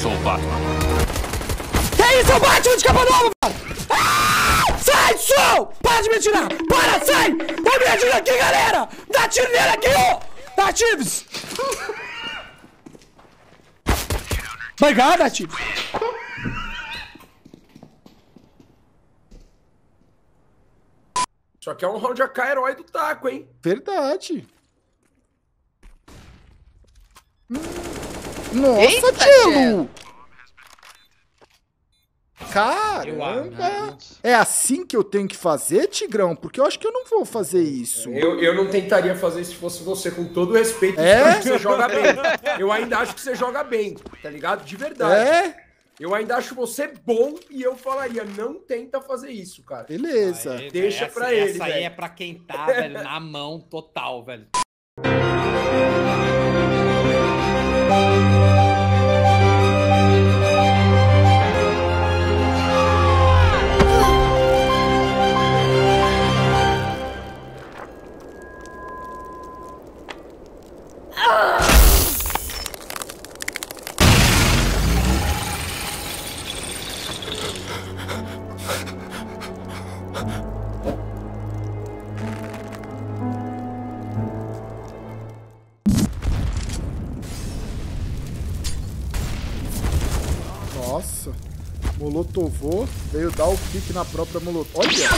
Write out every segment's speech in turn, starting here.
sou o Batman. Que isso, Batman de capa nova, mano? Ah! Sai, show! Para de me atirar! Para, sai! Tá me atirando aqui, galera! Dá tiro nele aqui, ó! Dá tiros! Vai ganhar, dá tiro! Só que é um round AK herói do taco, hein? Verdade. Hum. Nossa, Eita, Tilo! Caramba! É assim que eu tenho que fazer, Tigrão? Porque eu acho que eu não vou fazer isso. Eu, eu não tentaria fazer isso se fosse você, com todo o respeito. É? que Você joga bem. Eu ainda acho que você joga bem, tá ligado? De verdade. É? Eu ainda acho você bom e eu falaria, não tenta fazer isso, cara. Beleza. Aí, Deixa essa, pra ele, Essa aí velho. é pra quem tá, velho, na mão total, velho. Nossa. Molotovou, veio dar o kick na própria Molotov. Olha!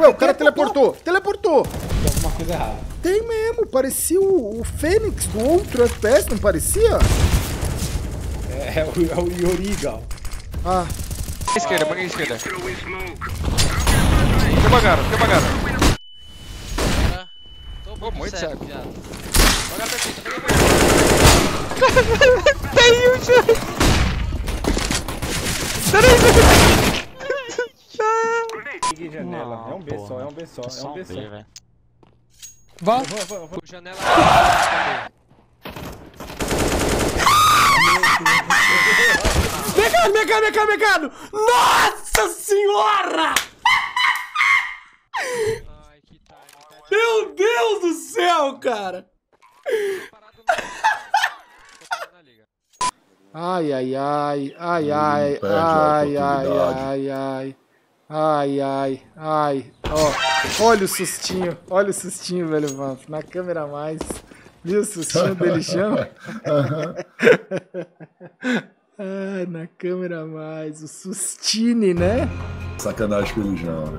Ué, o cara teleportou! Teleportou! Tem alguma coisa errada. Tem mesmo, parecia o, o Fênix do outro FPS, não parecia? É, é o, é o Yoriga. Ah, Esquerda, banca esquerda. Que bagaram, que bagaram. Tô Pô, muito cego, perfeito, perfeito. Peguei janela. É um B só, é um B só, é um B só. Vá! Por janela. Mecano, mecano, mecano, mecano! Nossa senhora! Ai, que time. Meu Deus do céu, cara! ai, ai, ai, ai, ai, perde a ai, ai, oportunidade. ai, ai, ai, ai, ai, ó, olha o sustinho, olha o sustinho, velho, mano, na câmera mais, viu o sustinho dele chama? Ai, na câmera mais, o sustine, né? Sacanagem com ele já, né?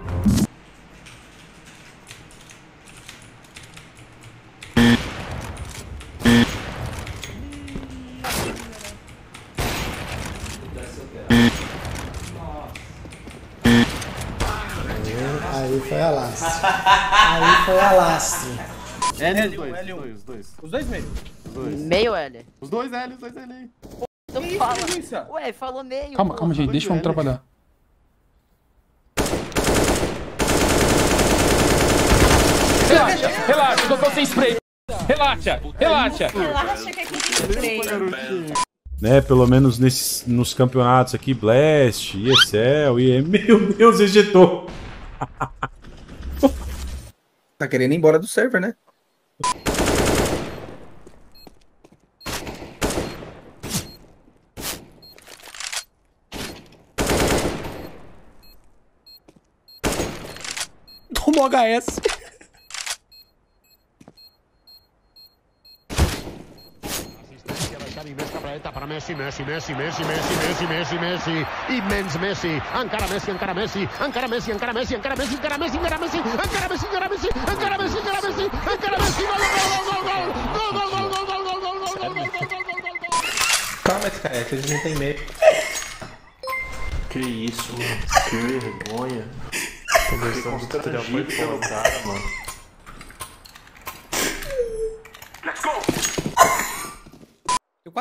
Aí foi a lastro. Aí foi a lastro. Os dois meio. Meio L. Os dois L, os dois L aí. Então fala. Ué, falou meio. Calma, pô. calma, gente, deixa eu trabalhar. Relaxa, relaxa, eu tô sem spray. Relaxa, relaxa. Relaxa que aqui tem spray. né? Pelo menos nesses, nos campeonatos aqui, Blast, ESL, e meu Deus, ejetou. Tá querendo ir embora do server, né? Tomou HS. Para Messi, Messi, Messi, Messi, Messi, Messi, Messi, Messi, immens Messi, encara Messi, encara Messi, encara Messi, encara Messi, encara Messi, encara Messi, encara Messi, encara Messi, encara Messi, encara Messi, encara Messi, encara Messi, gol, gol, gol, gol, gol, gol, gol, gol, gol, gol, gol, gol, gol, gol, gol, gol, gol, gol, gol. Calma, esse cara, eles não tem medo. Que isso, mano. Que vergonha. Começando o tutorial muito pelo cara, mano.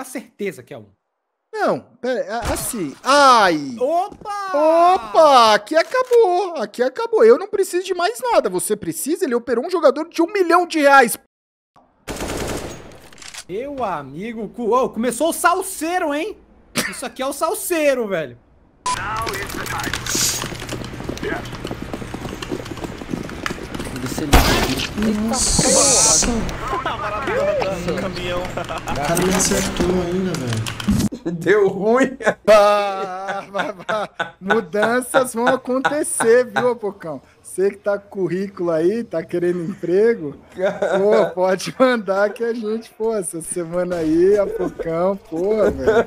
Quase certeza que é um. Não, pera, a- assim, ai, Opa! opa, aqui acabou, aqui acabou, eu não preciso de mais nada, você precisa, ele operou um jogador de um milhão de reais, Meu amigo, Ô, começou o salseiro, hein? Isso aqui é o salseiro, velho. O cara me acertou ainda, velho. Deu ruim. Bah, bah, bah. Mudanças vão acontecer, viu, Apocão? Você que tá com currículo aí, tá querendo emprego, pô, pode mandar que a gente, pô, essa semana aí, Apocão, pô, velho.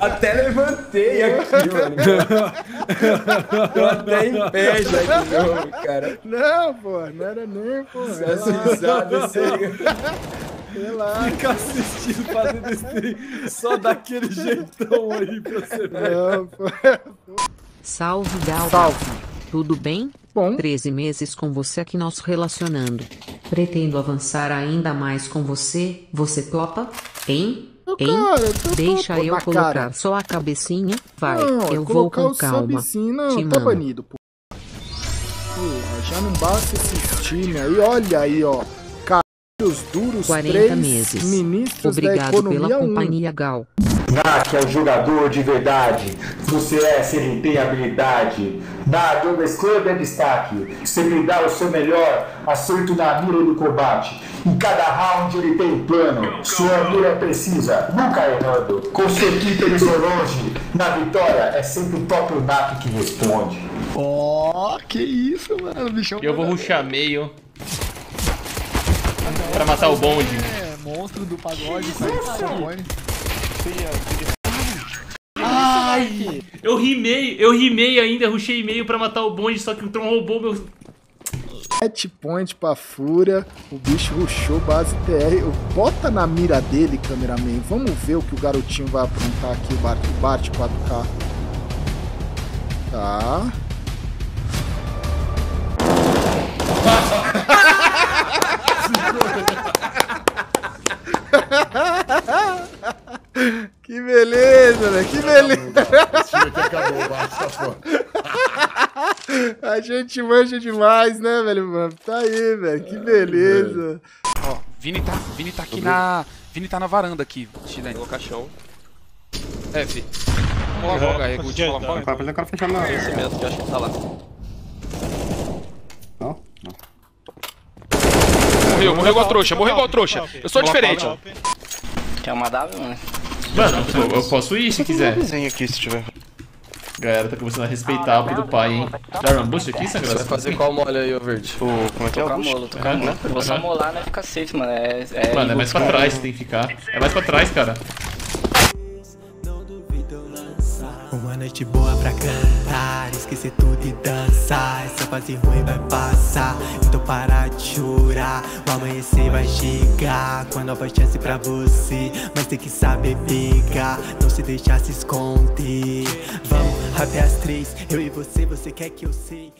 Até levantei aqui, mano. Tô até inveja aqui, meu, cara. Não, pô, não era nem, pô. Essas risadas seriam... Relaxa. Fica assistindo fazendo esse trem, só daquele jeitão aí pra você ver. Salve, Gal. Salve. Tudo bem? Bom. 13 meses com você aqui nós relacionando. Pretendo avançar ainda mais com você. Você topa? Hein? Hein? cara, eu Deixa eu colocar cara. só a cabecinha. Vai, Não, eu vou colocar com calma. subzinho, não, Te tá banido, pô. Porra, já não basta esses times aí, olha aí, ó. Carlos duros, 40 três meses. ministros Obrigado pela um. companhia, Gal. Nath é um jogador de verdade. Você é se ele tem habilidade. Na Douglas Club é destaque. Sempre dá o seu melhor. Acerto na mira do combate. Em cada round ele tem um plano. Sua mira é precisa, nunca errando. Com sua equipe eles vão longe. Na vitória é sempre o top Nath que responde. Ó, que isso, mano, bichão. Eu vou ruxar meio. Pra matar o bonde. É, monstro do pagode. Ai! Eu rimei, eu rimei ainda, ruxei meio pra matar o bonde, só que o Tron roubou meu. Match point pra fúria, o bicho rushou base TR. Bota na mira dele, cameraman. Vamos ver o que o garotinho vai aprontar aqui, o Bart, o Bart 4K. Tá. que beleza, né? Que beleza. basta, pô. A gente manja demais, né, velho, mano? Tá aí, velho. Que beleza. Ó, Vini tá, Vini tá aqui na. Vini tá na varanda aqui, Chilene. No caixão. F. Coloca aí, Gucci, coloca. Vai fazer o cara fechar na. Esse mesmo, que eu acho que tá lá. Morreu, morreu igual trouxa, morreu igual trouxa. Eu sou diferente. Quer uma W, mano? Mano, eu, eu posso ir se quiser. Desenho aqui se tiver. Galera, tá começando a respeitar o do pai, hein? Um boost aqui, Sangra? Você vai fazer qual mole aí, ô verde? O, como é que é o boost? molo, tocar molo. Vou só molar, né? Fica safe, mano. É, é Mano, é mais pra trás que tem que ficar. É mais pra trás, cara. Noite boa pra cantar, esquecer tudo e dançar. Essa fase ruim vai passar, então para de chorar. O amanhecer vai chegar, com a nova chance pra você. Mas tem que saber pegar, não se deixar se esconder. Vamos até as três, eu e você, você quer que eu sei.